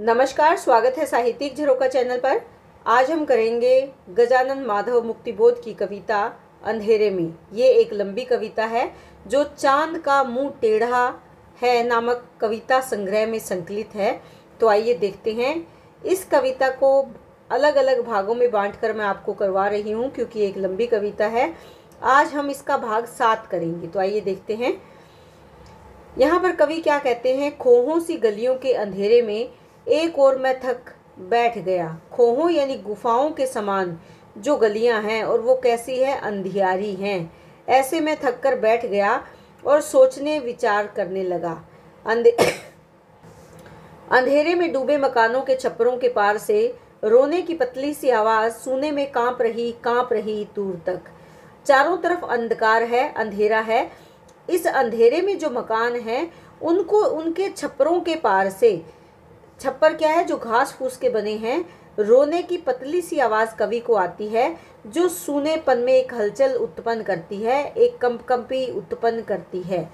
नमस्कार, स्वागत है साहित्यिक झरोका चैनल पर। आज हम करेंगे गजानन माधव मुक्तिबोध की कविता, अंधेरे में। ये एक लंबी कविता है, जो चाँद का मुँह टेढ़ा है नामक कविता संग्रह में संकलित है। तो आइए देखते हैं। इस कविता को अलग अलग भागों में बांटकर मैं आपको करवा रही हूँ, क्योंकि एक लंबी कविता है। आज हम इसका भाग सात करेंगे। तो आइए देखते हैं। यहाँ पर कवि क्या कहते हैं, खोहों सी गलियों के अंधेरे में एक और मैं थक बैठ गया। खोहों यानी गुफाओं के समान जो गलियाँ हैं और वो कैसी है? अंधियारी हैं। ऐसे में थक कर बैठ गया और सोचने विचार करने लगा। अंधे, अंधेरे में डूबे मकानों के छप्परों के पार से रोने की पतली सी आवाज़ सुने में काँप रही काँप रही दूर तक। चारों तरफ़ अंधकार है, अंधेरा है। इस अंधेरे में जो मकान हैं, उनको, उनके छप्परों के पार से छप्पर क्या है जो घास फूस के बने हैं? रोने की पतली सी आवाज़ कवि को आती है, जो सूनेपन में एक हलचल उत्पन्न करती है, एक कंपकंपी उत्पन्न करती है।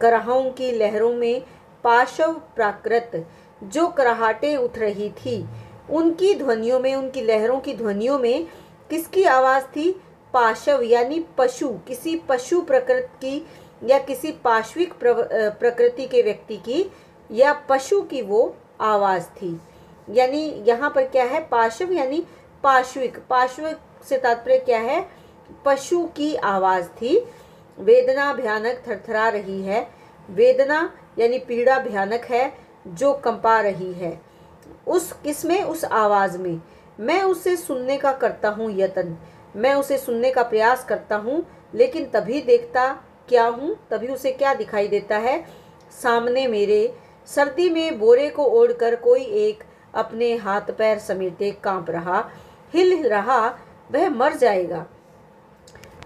कराहों की लहरों में पाशव प्राकृत, जो कराहटें उठ रही थी, उनकी ध्वनियों में, उनकी लहरों की ध्वनियों में किसकी आवाज़ थी? पाशव यानी पशु, किसी पशु प्रकृति की या किसी पाश्विक प्रकृति के व्यक्ति की, या पशु की वो आवाज़ थी। यानी यहाँ पर क्या है? पाशव यानी पाश्विक पाश्विक से तात्पर्य क्या है? पशु की आवाज़ थी। वेदना भयानक थरथरा रही है। वेदना यानी पीड़ा भयानक है जो कंपा रही है। उस किसमें उस आवाज़ में। मैं उसे सुनने का करता हूँ यत्न। मैं उसे सुनने का प्रयास करता हूँ, लेकिन तभी देखता क्या हूँ, तभी उसे क्या दिखाई देता है? सामने मेरे सर्दी में बोरे को ओढ़कर कोई एक अपने हाथ पैर समेटे काँप रहा, हिल रहा, वह मर जाएगा।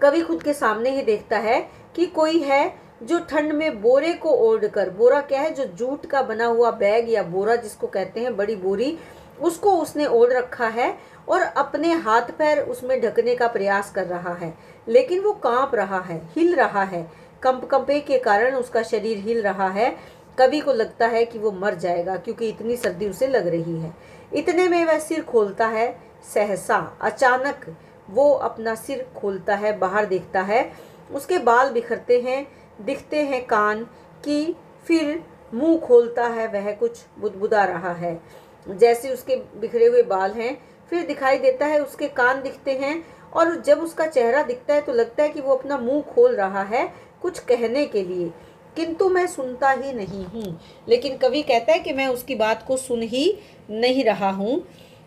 कभी खुद के सामने ही देखता है कि कोई है जो ठंड में बोरे को ओढ़कर, बोरा क्या है जो जूट का बना हुआ बैग या बोरा जिसको कहते हैं, बड़ी बोरी, उसको उसने ओढ़ रखा है और अपने हाथ पैर उसमें ढकने का प्रयास कर रहा है। लेकिन वो काँप रहा है, हिल रहा है। कंप कंपे के कारण उसका शरीर हिल रहा है। कभी को लगता है कि वो मर जाएगा क्योंकि इतनी सर्दी उसे लग रही है। इतने में वह सिर खोलता है, सहसा, अचानक वो अपना सिर खोलता है, बाहर देखता है। उसके बाल बिखरते हैं, दिखते हैं कान कि फिर मुँह खोलता है, वह कुछ बुदबुदा रहा है। जैसे उसके बिखरे हुए बाल हैं, फिर दिखाई देता है, उसके कान दिखते हैं और जब उसका चेहरा दिखता है तो लगता है कि वो अपना मुँह खोल रहा है कुछ कहने के लिए। किंतु मैं सुनता ही नहीं हूँ। लेकिन कवि कहता है कि मैं उसकी बात को सुन ही नहीं रहा हूँ।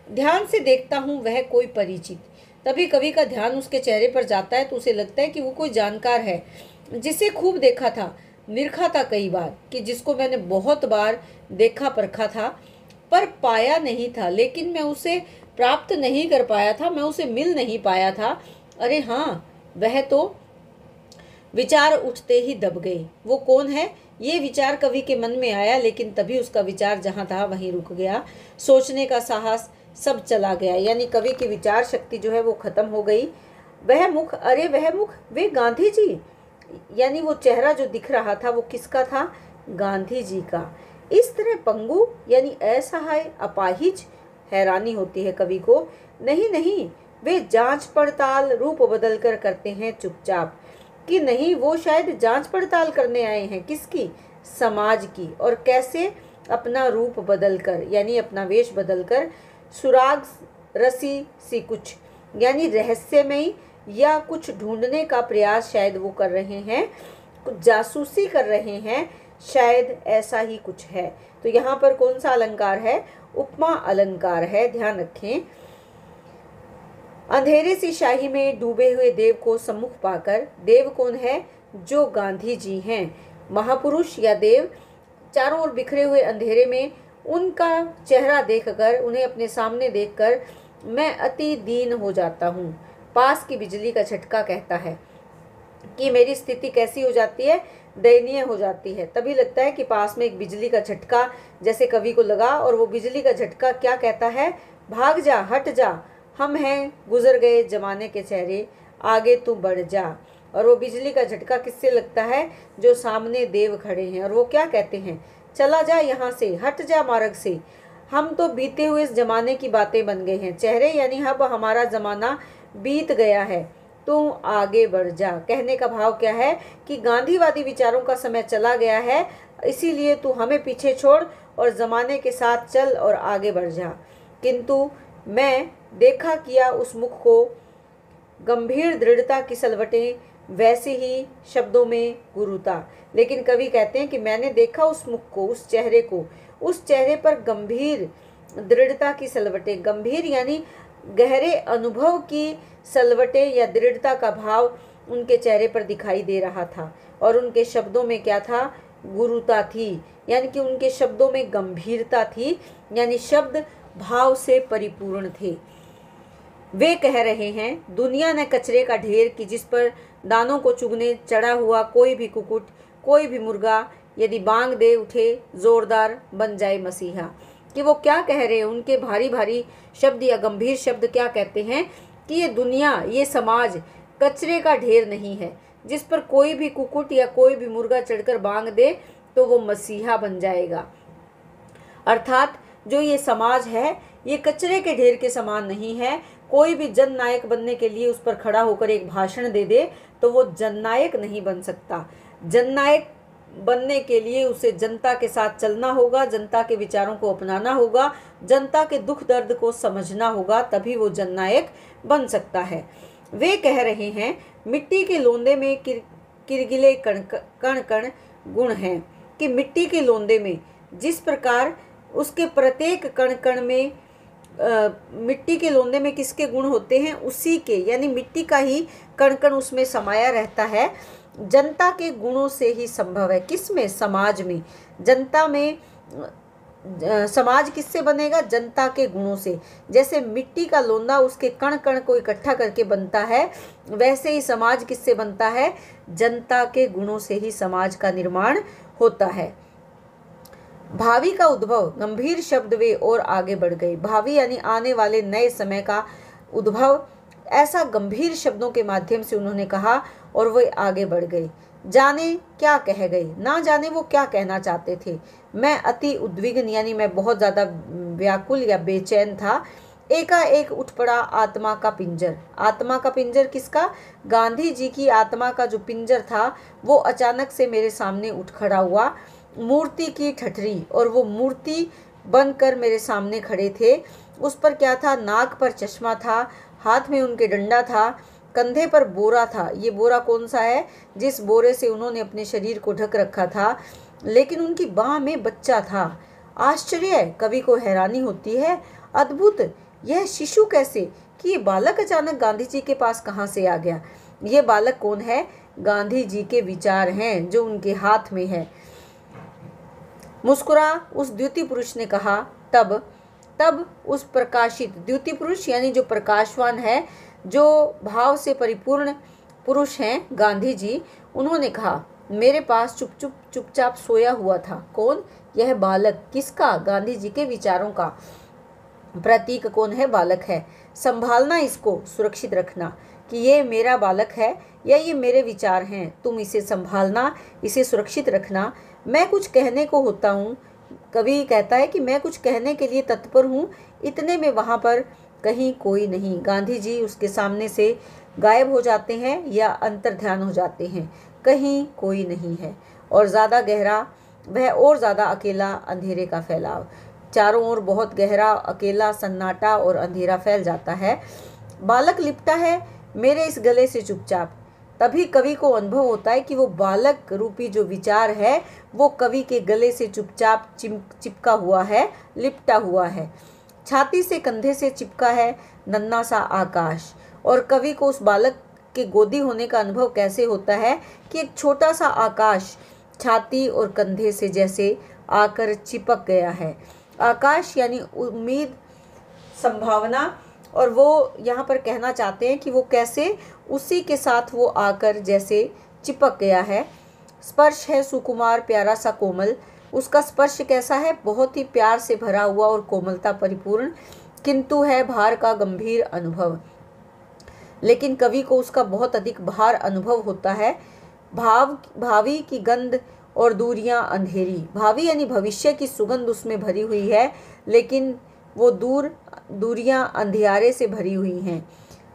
ध्यान से देखता हूँ, वह कोई परिचित। तभी कवि का ध्यान उसके चेहरे पर जाता है तो उसे लगता है कि वो कोई जानकार है, जिसे खूब देखा था, निरखा था कई बार, कि जिसको मैंने बहुत बार देखा परखा था, पर पाया नहीं था। लेकिन मैं उसे प्राप्त नहीं कर पाया था, मैं उसे मिल नहीं पाया था। अरे हाँ वह तो विचार उठते ही दब गए वो कौन है? ये विचार कवि के मन में आया, लेकिन तभी उसका विचार जहाँ था, वहीं रुक गया। सोचने का साहस सब चला गया। यानी कवि की विचार शक्ति जो है, वो खत्म हो गई। वह मुख? अरे, वह मुख? वे गांधी जी यानी वो चेहरा जो दिख रहा था, वो किसका था? गांधी जी का। इस तरह पंगु, यानी असहाय, अपाहिज हैरानी होती है कवि को। नहीं नहीं, वे जाँच पड़ताल, रूप बदल कर करते हैं चुपचाप। कि नहीं, वो शायद जाँच पड़ताल करने आए हैं। किसकी? समाज की। और कैसे अपना रूप बदल कर यानी अपना वेश बदल कर सुराग रसी सी कुछ, यानी रहस्यमयी या कुछ ढूँढने का प्रयास शायद वो कर रहे हैं, कुछ जासूसी कर रहे हैं, शायद ऐसा ही कुछ है। तो यहाँ पर कौन सा अलंकार है? उपमा अलंकार है। ध्यान रखें अंधेरे सी शाही में डूबे हुए देव को सम्मुख पाकर देव कौन है? जो गांधी जी हैं। महापुरुष या देव? चारों ओर बिखरे हुए अंधेरे में उनका चेहरा देखकर, उन्हें अपने सामने देखकर मैं अति दीन हो जाता हूँ। पास की बिजली का झटका कहता है कि मेरी स्थिति कैसी हो जाती है? दयनीय हो जाती है। तभी लगता है कि पास में एक बिजली का झटका जैसे कवि को लगा और वो बिजली का झटका क्या कहता है? भाग जा, हट जा। हम हैं, गुजर गए जमाने के चेहरे, आगे तू बढ़ जा। और वो बिजली का झटका किससे लगता है? जो सामने देव खड़े हैं। और वो क्या कहते हैं? चला जा यहाँ से, हट जा मार्ग से। हम तो बीते हुए इस जमाने की बातें बन गए हैं। चेहरे यानी अब हमारा जमाना बीत गया है। तू आगे बढ़ जा। कहने का भाव क्या है? कि गांधीवादी विचारों का समय चला गया है। इसीलिए तू हमें पीछे छोड़ और ज़माने के साथ चल और आगे बढ़ जा। किंतु मैं देखा किया उस मुख को। गंभीर दृढ़ता की सलवटें वैसे ही शब्दों में गुरुता। लेकिन कवि कहते हैं कि मैंने देखा उस मुख को, उस चेहरे को। उस चेहरे पर गंभीर दृढ़ता की सलवटें। गंभीर यानी गहरे अनुभव की सलवटें या दृढ़ता का भाव उनके चेहरे पर दिखाई दे रहा था। और उनके शब्दों में क्या था? गुरुता थी। यानी कि उनके शब्दों में गंभीरता थी। यानी शब्द भाव से परिपूर्ण थे। वे कह रहे हैं, दुनिया ने कचरे का ढेर की जिस पर दानों को चुगने चढ़ा हुआ कोई भी कुकुट, कोई भी मुर्गा, यदि बांग दे उठे, जोरदार बन जाए मसीहा। कि वो क्या कह रहे हैं? उनके भारी भारी शब्द या गंभीर शब्द क्या कहते हैं? कि ये दुनिया, ये समाज कचरे का ढेर नहीं है। जिस पर कोई भी कुकुट या कोई भी मुर्गा चढ़कर बांग दे तो वो मसीहा बन जाएगा। अर्थात, जो ये समाज है, ये कचरे के ढेर के समान नहीं है। कोई भी जन नायक बनने के लिए उस पर खड़ा होकर एक भाषण दे दे तो वो जननायक नहीं बन सकता। जननायक बनने के लिए उसे जनता के साथ चलना होगा जनता के विचारों को अपनाना होगा जनता के दुख दर्द को समझना होगा तभी वो जननायक बन सकता है। वे कह रहे हैं मिट्टी के लोंदे में किर, किरगिले कण कण कण गुण हैं कि मिट्टी के लोंदे में जिस प्रकार उसके प्रत्येक कण कण में मिट्टी के लोंदे में किसके गुण होते हैं? उसी के, यानी मिट्टी का ही कण कण उसमें समाया रहता है। जनता के गुणों से ही संभव है। किसमें? समाज में। जनता में समाज किससे बनेगा? जनता के गुणों से। जैसे मिट्टी का लोंदा उसके कण कण को इकट्ठा करके बनता है, वैसे ही समाज किससे बनता है? जनता के गुणों से ही समाज का निर्माण होता है। भावी का उद्भव गंभीर शब्द वे और आगे बढ़ गए भावी यानी आने वाले नए समय का उद्भव। ऐसा गंभीर शब्दों के माध्यम से उन्होंने कहा और वे आगे बढ़ गए जाने क्या कह गए ना जाने वो क्या कहना चाहते थे। मैं अति उद्विग्न यानी मैं बहुत ज़्यादा व्याकुल या बेचैन था। एकाएक उठ पड़ा आत्मा का पिंजर। आत्मा का पिंजर किसका? गांधी जी की आत्मा का जो पिंजर था, वो अचानक से मेरे सामने उठ खड़ा हुआ। मूर्ति की ठठरी और वो मूर्ति बनकर मेरे सामने खड़े थे। उस पर क्या था? नाक पर चश्मा था, हाथ में उनके डंडा था, कंधे पर बोरा था। ये बोरा कौन सा है? जिस बोरे से उन्होंने अपने शरीर को ढक रखा था, लेकिन उनकी बाह में बच्चा था। आश्चर्य कवि को हैरानी होती है। अद्भुत! यह शिशु कैसे? कि ये बालक अचानक गांधी जी के पास कहाँ से आ गया? ये बालक कौन है? गांधी जी के विचार हैं, जो उनके हाथ में है। मुस्कुरा उस द्वितीय पुरुष ने कहा, तब तब उस प्रकाशित द्वितीय पुरुष, यानी जो प्रकाशवान है, जो भाव से परिपूर्ण पुरुष हैं गांधी जी उन्होंने कहा, मेरे पास चुप चुप, चुपचाप सोया हुआ था। कौन? यह बालक किसका? गांधी जी के विचारों का प्रतीक कौन है? बालक है। संभालना इसको, सुरक्षित रखना, कि ये मेरा बालक है या ये मेरे विचार हैं। तुम इसे संभालना, इसे सुरक्षित रखना मैं कुछ कहने को होता हूँ। कवि कहता है कि मैं कुछ कहने के लिए तत्पर हूँ। इतने में वहाँ पर कहीं कोई नहीं। गांधी जी उसके सामने से गायब हो जाते हैं या अंतर ध्यान हो जाते हैं। कहीं कोई नहीं है। और ज़्यादा गहरा, वह और ज़्यादा अकेला अंधेरे का फैलाव। चारों ओर बहुत गहरा, अकेला, सन्नाटा और अंधेरा फैल जाता है। बालक लिपटा है, मेरे इस गले से चुपचाप। तभी कवि को अनुभव होता है कि वो बालक रूपी जो विचार है, वो कवि के गले से चुपचाप चिपका हुआ है, लिपटा हुआ है। छाती से कंधे से चिपका है नन्ना सा आकाश। और कवि को उस बालक के गोदी होने का अनुभव कैसे होता है कि एक छोटा सा आकाश छाती और कंधे से जैसे आकर चिपक गया है। आकाश यानी उम्मीद, संभावना और वो यहाँ पर कहना चाहते हैं कि वो कैसे उसी के साथ वो आकर जैसे चिपक गया है। स्पर्श है सुकुमार, प्यारा सा कोमल। उसका स्पर्श कैसा है? बहुत ही प्यार से भरा हुआ और कोमलता परिपूर्ण, किंतु है भार का गंभीर अनुभव। लेकिन कवि को उसका बहुत अधिक भार अनुभव होता है। भाव, भावी की गंध और दूरियाँ अंधेरी। भावी यानी भविष्य की सुगंध उसमें भरी हुई है, लेकिन वो दूर दूरियाँ अंधियारे से भरी हुई हैं।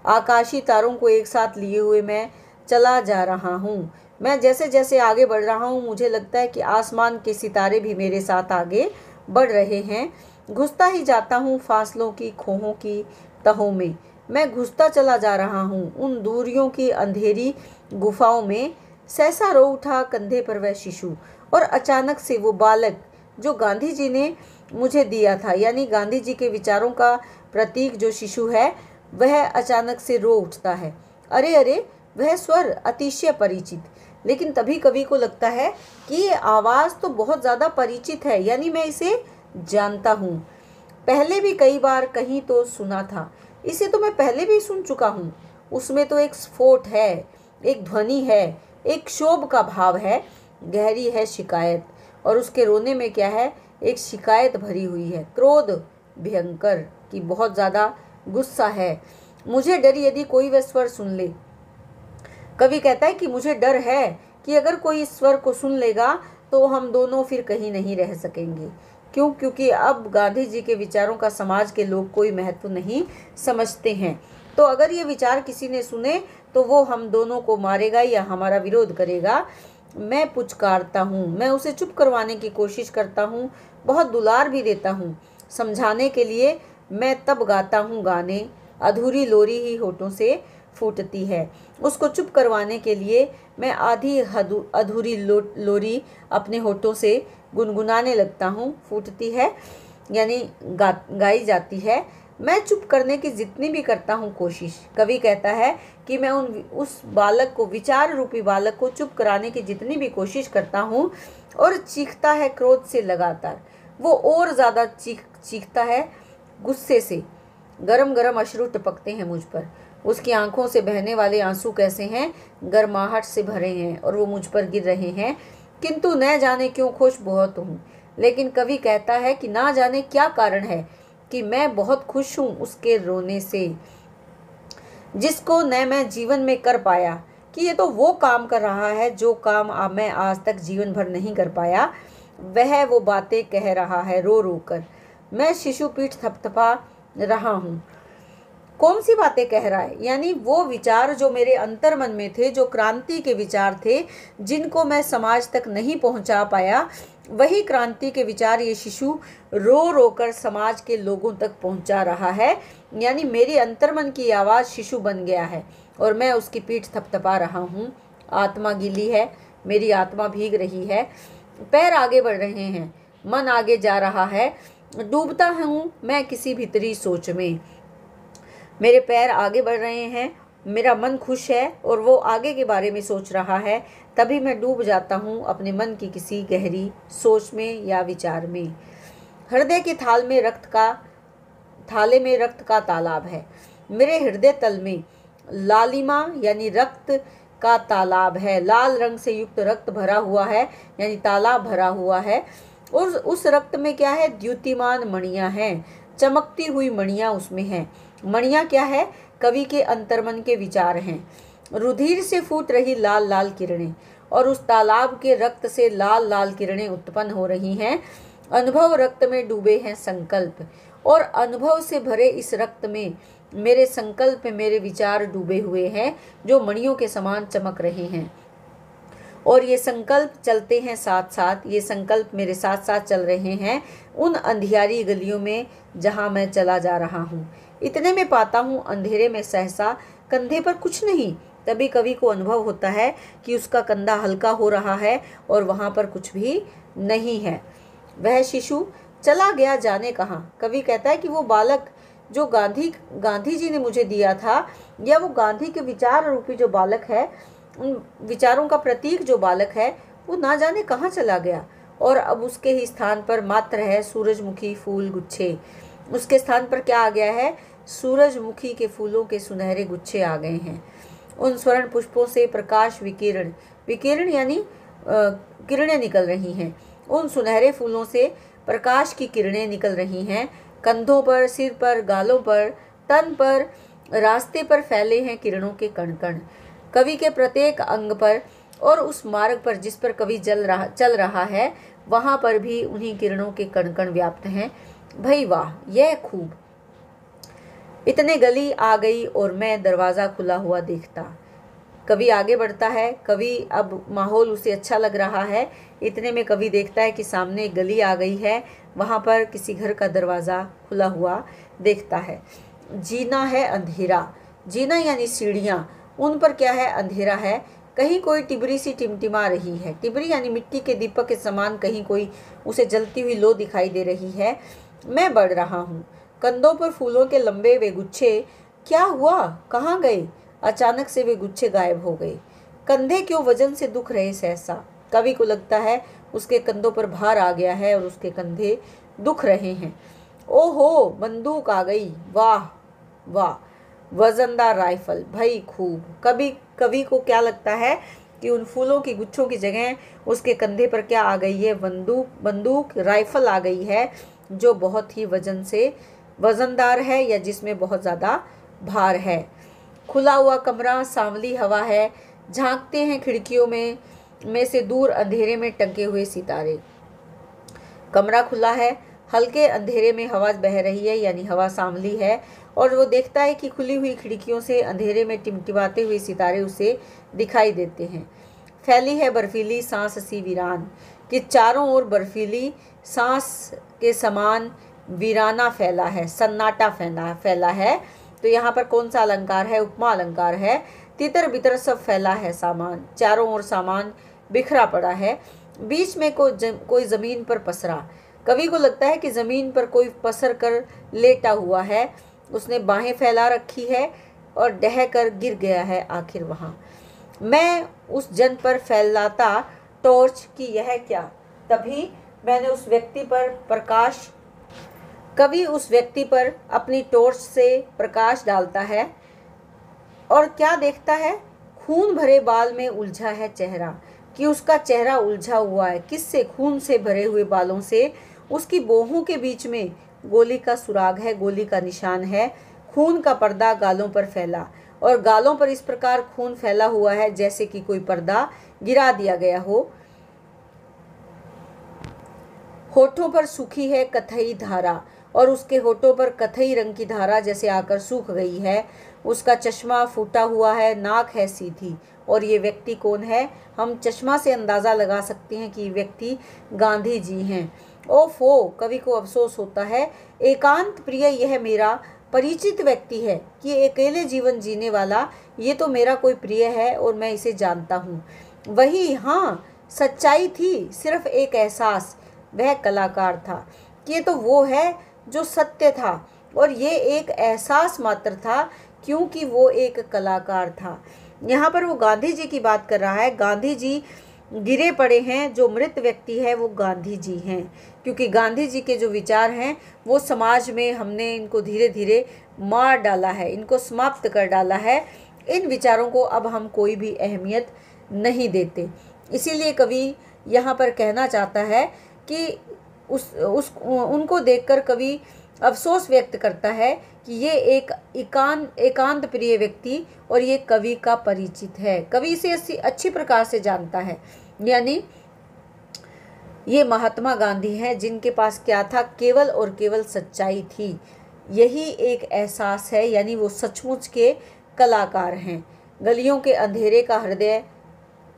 आकाशी तारों को एक साथ लिए हुए मैं चला जा रहा हूँ। मैं जैसे जैसे आगे बढ़ रहा हूँ, मुझे लगता है कि आसमान के सितारे भी मेरे साथ आगे बढ़ रहे हैं। घुसता ही जाता हूँ फासलों की, खोहों की तहों में। मैं घुसता चला जा रहा हूँ, उन दूरियों की अंधेरी गुफाओं में। सहसा रो उठा कंधे पर वह शिशु और अचानक से वो बालक, जो गांधी जी ने मुझे दिया था। यानी गांधी जी के विचारों का प्रतीक जो शिशु है, वह अचानक से रो उठता है। अरे अरे, वह स्वर अतिशय परिचित। लेकिन तभी कवि को लगता है कि ये आवाज़ तो बहुत ज़्यादा परिचित है, यानी मैं इसे जानता हूँ। पहले भी कई बार कहीं तो सुना था। इसे तो मैं पहले भी सुन चुका हूँ। उसमें तो एक स्फोट है, एक ध्वनि है, एक शोभ का भाव है, गहरी है शिकायत। और उसके रोने में क्या है? एक शिकायत भरी हुई है। क्रोध भयंकर की बहुत ज़्यादा गुस्सा है। मुझे डर यदि कोई वह स्वर सुन ले। कवि कहता है कि मुझे डर है कि अगर कोई इस स्वर को सुन लेगा तो हम दोनों फिर कहीं नहीं रह सकेंगे। क्यों? क्योंकि अब गांधी जी के विचारों का समाज के लोग कोई महत्व नहीं समझते हैं। तो अगर ये विचार किसी ने सुने तो वो हम दोनों को मारेगा या हमारा विरोध करेगा। मैं पुचकारता हूँ। मैं उसे चुप करवाने की कोशिश करता हूँ। बहुत दुलार भी देता हूँ। समझाने के लिए मैं तब गाता हूँ गाने। अधूरी लोरी ही होठों से फूटती है। उसको चुप करवाने के लिए मैं आधी अधूरी लो, लोरी अपने होठों से गुनगुनाने लगता हूँ। फूटती है यानी गा गाई जाती है। मैं चुप करने की जितनी भी करता हूँ कोशिश। कवि कहता है कि मैं उन उस बालक को विचार रूपी बालक को चुप कराने की जितनी भी कोशिश करता हूँ और चीखता है क्रोध से लगातार। वो और ज़्यादा चीख, चीखता है गुस्से से। गरम गरम अश्रु टपकते हैं मुझ पर। उसकी आँखों से बहने वाले आँसू कैसे हैं? गर्माहट से भरे हैं और वो मुझ पर गिर रहे हैं। किंतु न जाने क्यों खुश बहुत हूँ। लेकिन कवि कहता है कि ना जाने क्या कारण है कि मैं बहुत खुश हूँ उसके रोने से। जिसको न मैं जीवन में कर पाया, कि ये तो वो काम कर रहा है जो काम मैं आज तक जीवन भर नहीं कर पाया। वह वो बातें कह रहा है रो रो कर। मैं शिशु पीठ थपथपा रहा हूँ। कौन सी बातें कह रहा है? यानी वो विचार जो मेरे अंतर मन में थे, जो क्रांति के विचार थे, जिनको मैं समाज तक नहीं पहुँचा पाया, वही क्रांति के विचार ये शिशु रो रो कर समाज के लोगों तक पहुँचा रहा है। यानी मेरे अंतर्मन की आवाज़ शिशु बन गया है और मैं उसकी पीठ थपथपा रहा हूँ। आत्मा गीली है, मेरी आत्मा भीग रही है। पैर आगे बढ़ रहे हैं, मन आगे जा रहा है, डूबता हूँ मैं किसी भीतरी सोच में। मेरे पैर आगे बढ़ रहे हैं, मेरा मन खुश है और वो आगे के बारे में सोच रहा है, तभी मैं डूब जाता हूँ अपने मन की किसी गहरी सोच में या विचार में। हृदय के थाल में रक्त का, थाले में रक्त का तालाब है। मेरे हृदय तल में लालिमा यानी रक्त का तालाब है। लाल रंग से युक्त रक्त भरा हुआ है, यानी तालाब भरा हुआ है। और उस रक्त में क्या है? द्युतिमान मणियाँ हैं। चमकती हुई मणियाँ उसमें हैं। मणिया क्या है? कवि के अंतर्मन के विचार हैं। रुधिर से फूट रही लाल लाल किरणें और उस तालाब के रक्त से लाल लाल किरणें उत्पन्न हो रही हैं। अनुभव रक्त में डूबे हैं संकल्प और अनुभव से भरे इस रक्त में मेरे संकल्प मेरे विचार डूबे हुए हैं, जो मणियों के समान चमक रहे हैं। और ये संकल्प चलते हैं साथ साथ ये संकल्प मेरे साथ साथ चल रहे हैं, उन अंधियारी गलियों में जहाँ मैं चला जा रहा हूँ। इतने में पाता हूँ, अंधेरे में सहसा, कंधे पर कुछ नहीं। तभी कवि को अनुभव होता है कि उसका कंधा हल्का हो रहा है और वहाँ पर कुछ भी नहीं है। वह शिशु, चला गया जाने कहाँ? कवि कहता है कि वो बालक जो गांधी गांधी जी ने मुझे दिया था, या वो गांधी के विचार रूपी जो बालक है, उन विचारों का प्रतीक जो बालक है, वो ना जाने कहाँ चला गया। और अब उसके ही स्थान पर मात्र है सूरजमुखी फूल गुच्छे। उसके स्थान पर क्या आ गया है? सूरजमुखी के फूलों के सुनहरे गुच्छे आ गए हैं। उन स्वर्ण पुष्पों से प्रकाश विकिरण विकिरण यानी किरणें निकल रही हैं। उन सुनहरे फूलों से प्रकाश की किरणें निकल रही हैं। कंधों पर, सिर पर, गालों पर, तन पर, रास्ते पर फैले हैं किरणों के कण कण कवि के प्रत्येक अंग पर और उस मार्ग पर जिस पर कवि जल रहा, चल रहा है, वहाँ पर भी उन्हीं किरणों के कण कण व्याप्त हैं। भाई वाह, यह खूब। इतने गली आ गई और मैं दरवाज़ा खुला हुआ देखता। कवि आगे बढ़ता है, कवि अब माहौल उसे अच्छा लग रहा है इतने में कवि देखता है कि सामने एक गली आ गई है, वहाँ पर किसी घर का दरवाज़ा खुला हुआ देखता है। जीना है अंधेरा। जीना यानी सीढ़ियाँ। उन पर क्या है? अंधेरा है। कहीं कोई टिबरी सी टिमटिमा रही है। टिबरी यानी मिट्टी के दीपक के समान कहीं कोई उसे जलती हुई लो दिखाई दे रही है। मैं बढ़ रहा हूँ। कंधों पर फूलों के लंबे वे गुच्छे। क्या हुआ? कहाँ गए? अचानक से वे गुच्छे गायब हो गए। कंधे क्यों वज़न से दुख रहे, सहसा? कवि को लगता है उसके कंधों पर भार आ गया है और उसके कंधे दुख रहे हैं। ओहो, बंदूक आ गई। वाह वाह, वजनदार राइफल। भाई खूब। कभी, कवि को क्या लगता है कि उन फूलों की गुच्छों की जगह उसके कंधे पर क्या आ गई है? बंदूक बंदूक, राइफल आ गई है, जो बहुत ही वज़न से वजनदार है या जिसमें बहुत ज़्यादा भार है। खुला हुआ कमरा, सांवली हवा है। झांकते हैं खिड़कियों में। में से दूर अंधेरे में टंगे हुए सितारे। कमरा खुला है, हल्के अंधेरे में हवा बह रही है, यानी हवा सांवली है, और वो देखता है कि खुली हुई खिड़कियों से अंधेरे में टिमटिमाते हुए सितारे उसे दिखाई देते हैं। फैली है बर्फीली सांस सी वीरान, कि चारों ओर बर्फीली सांस के समान वीराना फैला है, सन्नाटा फैला फैला है। तो यहाँ पर कौन सा अलंकार है? उपमा अलंकार है। तितर बितर सब फैला है सामान, चारों ओर सामान बिखरा पड़ा है। बीच में को जम, कोई ज़मीन पर पसरा। कवि को लगता है कि ज़मीन पर कोई पसर कर लेटा हुआ है। उसने बाहें फैला रखी है और डह कर गिर गया है आखिर वहाँ। मैं उस जन पर फैलाता टॉर्च की यह क्या? तभी मैंने उस व्यक्ति पर प्रकाश कवि उस व्यक्ति पर अपनी टॉर्च से प्रकाश डालता है और क्या देखता है? खून भरे बाल में उलझा है चेहरा। कि उसका चेहरा उलझा हुआ है। किससे? खून से भरे हुए बालों से। उसकी बोहों के बीच में गोली का सुराग है, गोली का निशान है। खून का पर्दा गालों पर फैला और गालों पर इस प्रकार खून फैला हुआ है जैसे कि कोई पर्दा गिरा दिया गया हो। होठों पर सूखी है कथई धारा और उसके होठों पर कथई रंग की धारा जैसे आकर सूख गई है। उसका चश्मा फूटा हुआ है, नाक है सीधी। और ये व्यक्ति कौन है? हम चश्मा से अंदाज़ा लगा सकते हैं कि व्यक्ति गांधी जी हैं। ओफो, कवि को अफसोस होता है। एकांत प्रिय, यह मेरा परिचित व्यक्ति है कि अकेले जीवन जीने वाला, ये तो मेरा कोई प्रिय है और मैं इसे जानता हूँ। वही हाँ सच्चाई थी, सिर्फ़ एक एहसास, वह कलाकार था। ये तो वो है जो सत्य था और ये एक एहसास मात्र था, क्योंकि वो एक कलाकार था। यहाँ पर वो गांधी जी की बात कर रहा है। गांधी जी गिरे पड़े हैं, जो मृत व्यक्ति है, वो गांधी जी हैं। क्योंकि गांधी जी के जो विचार हैं, वो समाज में हमने इनको धीरे धीरे मार डाला है, इनको समाप्त कर डाला है। इन विचारों को अब हम कोई भी अहमियत नहीं देते। इसीलिए कवि यहाँ पर कहना चाहता है कि उस उस, उनको देखकर कवि अफसोस व्यक्त करता है कि ये एक एकांत एकांत प्रिय व्यक्ति और ये कवि का परिचित है। कवि इसे अच्छी प्रकार से जानता है। यानी ये महात्मा गांधी हैं जिनके पास क्या था? केवल और केवल सच्चाई थी। यही एक एहसास है, यानी वो सचमुच के कलाकार हैं। गलियों के अंधेरे का हृदय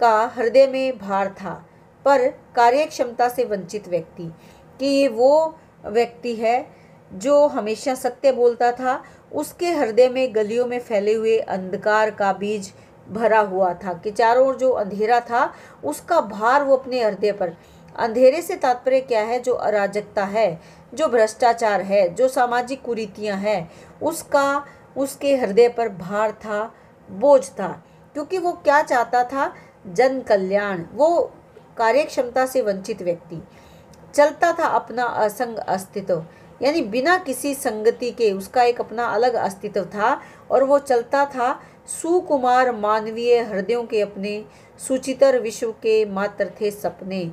का हृदय में भार था, पर कार्य क्षमता से वंचित व्यक्ति। कि ये वो व्यक्ति है जो हमेशा सत्य बोलता था, उसके हृदय में गलियों में फैले हुए अंधकार का बीज भरा हुआ था कि चारों ओर जो अंधेरा था, उसका भार वो अपने हृदय पर। अंधेरे से तात्पर्य क्या है जो अराजकता है, जो भ्रष्टाचार है, जो सामाजिक कुरीतियाँ हैं, उसका, उसके हृदय पर भार था, बोझ था। क्योंकि वो क्या चाहता था? जन कल्याण वो कार्यक्षमता से वंचित व्यक्ति। चलता था अपना असंग अस्तित्व। यानी बिना किसी संगति के उसका एक अपना अलग अस्तित्व था और वो चलता था सुकुमार मानवीय हृदयों के अपने, सुचितर विश्व के मात्र थे सपने।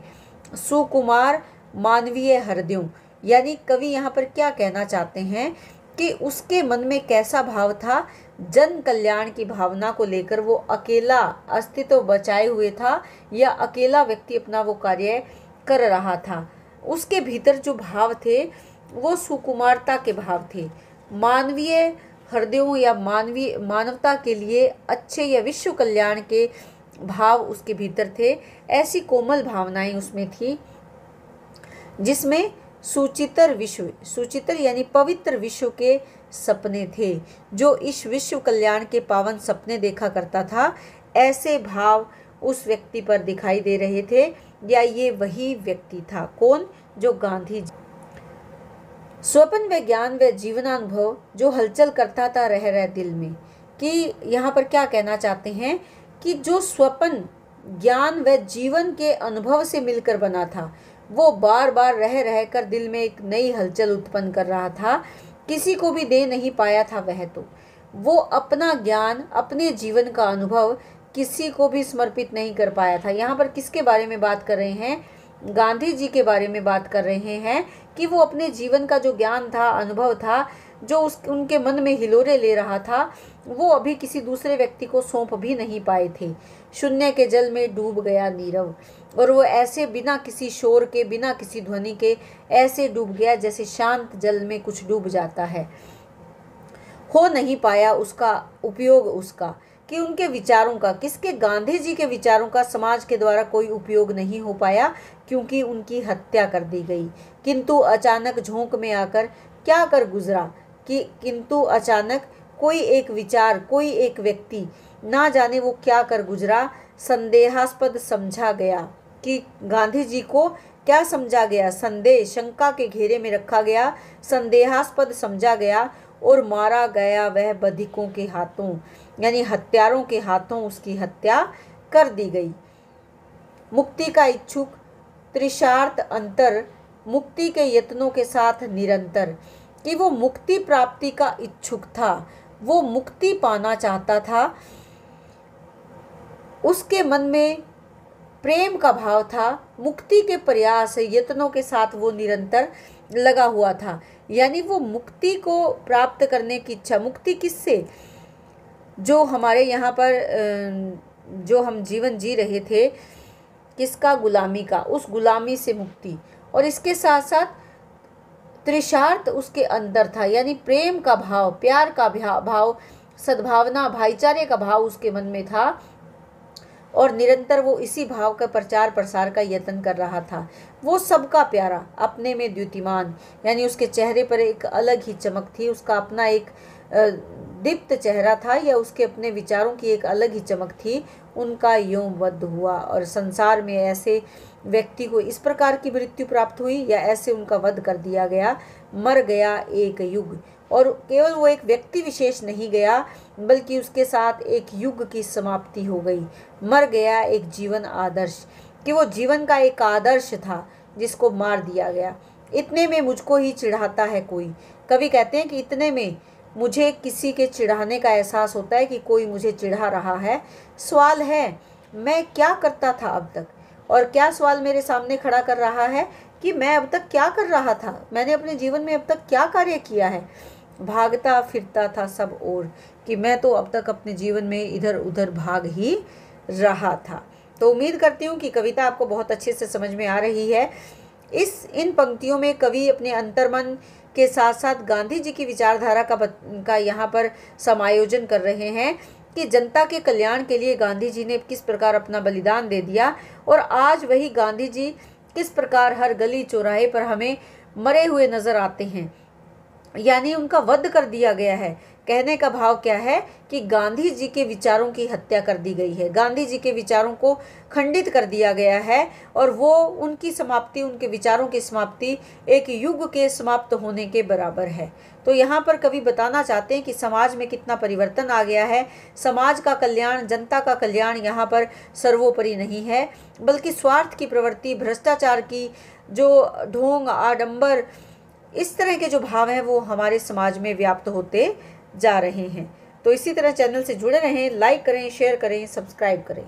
सुकुमार मानवीय हृदयों, यानी कवि यहाँ पर क्या कहना चाहते हैं कि उसके मन में कैसा भाव था? जन कल्याण की भावना को लेकर वो अकेला अस्तित्व बचाए हुए था या अकेला व्यक्ति अपना वो कार्य कर रहा था? उसके भीतर जो भाव थे वो सुकुमारता के भाव थे। मानवीय हृदयों या मानवीय, मानवता के लिए अच्छे या विश्व कल्याण के भाव उसके भीतर थे। ऐसी कोमल भावनाएँ उसमें थी, जिसमें सुचितर विश्व, सुचितर यानी पवित्र विश्व के सपने थे, जो इस विश्व कल्याण के पावन सपने देखा करता था। ऐसे भाव उस व्यक्ति पर दिखाई दे रहे थे, या ये वही व्यक्ति था? कौन? जो गांधी स्वप्न व ज्ञान व जीवनानुभव जो हलचल करता था रह रहे दिल में, कि यहाँ पर क्या कहना चाहते हैं कि जो स्वप्न ज्ञान व जीवन के अनुभव से मिलकर बना था, वो बार बार रह रह कर दिल में एक नई हलचल उत्पन्न कर रहा था। किसी को भी दे नहीं पाया था वह तो। वो अपना ज्ञान, अपने जीवन का अनुभव किसी को भी समर्पित नहीं कर पाया था। यहाँ पर किसके बारे में बात कर रहे हैं? गांधी जी के बारे में बात कर रहे हैं कि वो अपने जीवन का जो ज्ञान था, अनुभव था, जो उस, उनके मन में हिलोरे ले रहा था, वो अभी किसी दूसरे व्यक्ति को सौंप भी नहीं पाए थे। शून्य के जल में डूब गया नीरव और वो ऐसे बिना किसी शोर के, बिना किसी ध्वनि के ऐसे डूब गया जैसे शांत जल में कुछ डूब जाता है। हो नहीं पाया उसका उपयोग उसका। कि उनके विचारों का, किसके गांधी जी के विचारों का समाज के द्वारा कोई उपयोग नहीं हो पाया क्योंकि उनकी हत्या कर दी गई। किंतु अचानक झोंक में आकर क्या कर गुजरा कि किंतु अचानक कोई एक विचार, कोई एक व्यक्ति ना जाने वो क्या कर गुजरा, संदेहास्पद समझा गया कि गांधी जी को क्या समझा गया? संदेह शंका के घेरे में रखा गया, संदेहास्पद समझा गया और मारा गया वह बधिकों के हाथों। यानी हत्यारों के हाथों उसकी हत्या कर दी गई। मुक्ति का इच्छुक त्रिशार्थ अंतर मुक्ति के यत्नों के साथ निरंतर। कि वो मुक्ति प्राप्ति का इच्छुक था, वो मुक्ति पाना चाहता था, उसके मन में प्रेम का भाव था, मुक्ति के प्रयास, यत्नों के साथ वो निरंतर लगा हुआ था। यानी वो मुक्ति को प्राप्त करने की इच्छा, मुक्ति किससे? जो हमारे यहाँ पर जो हम जीवन जी रहे थे, किसका गुलामी का? उस गुलामी से मुक्ति। और इसके साथ साथ त्रिशार्थ उसके अंदर था। यानी प्रेम का भाव, प्यार का भाव, सद्भावना, भाईचारे का भाव उसके मन में था। और निरंतर वो इसी भाव का प्रचार प्रसार का यत्न कर रहा था। वो सबका प्यारा, अपने में द्युतिमान। यानी उसके चेहरे पर एक अलग ही चमक थी। उसका अपना एक दीप्त चेहरा था या उसके अपने विचारों की एक अलग ही चमक थी, उनका यों वध हुआ और संसार में ऐसे व्यक्ति को इस प्रकार की मृत्यु प्राप्त हुई या ऐसे उनका वध कर दिया गया, मर गया एक युग। और केवल वो एक व्यक्ति विशेष नहीं गया, बल्कि उसके साथ एक युग की समाप्ति हो गई। मर गया एक जीवन आदर्श, कि वो जीवन का एक आदर्श था, जिसको मार दिया गया। इतने में मुझको ही चिढ़ाता है कोई। कवि कहते हैं कि इतने में मुझे किसी के चिढ़ाने का एहसास होता है कि कोई मुझे चिढ़ा रहा है। सवाल है, मैं क्या करता था अब तक? और क्या सवाल मेरे सामने खड़ा कर रहा है कि मैं अब तक क्या कर रहा था? मैंने अपने जीवन में अब तक क्या कार्य किया है? भागता फिरता था सब और कि मैं तो अब तक अपने जीवन में इधर उधर भाग ही रहा था। तो उम्मीद करती हूँ कि कविता आपको बहुत अच्छे से समझ में आ रही है। इस इन पंक्तियों में कवि अपने अंतर्मन के साथ साथ गांधी जी की विचारधारा का का यहाँ पर समायोजन कर रहे हैं कि जनता के कल्याण के लिए गांधी जी ने किस प्रकार अपना बलिदान दे दिया और आज वही गांधी जी किस प्रकार हर गली चौराहे पर हमें मरे हुए नज़र आते हैं। यानी उनका वध कर दिया गया है। कहने का भाव क्या है कि गांधी जी के विचारों की हत्या कर दी गई है। गांधी जी के विचारों को खंडित कर दिया गया है और वो उनकी समाप्ति, उनके विचारों की समाप्ति एक युग के समाप्त होने के बराबर है। तो यहाँ पर कवि बताना चाहते हैं कि समाज में कितना परिवर्तन आ गया है। समाज का कल्याण, जनता का कल्याण यहाँ पर सर्वोपरि नहीं है, बल्कि स्वार्थ की प्रवृत्ति, भ्रष्टाचार की जो ढोंग, आडंबर, इस तरह के जो भाव हैं वो हमारे समाज में व्याप्त होते जा रहे हैं। तो इसी तरह चैनल से जुड़े रहें लाइक करें शेयर करें सब्सक्राइब करें।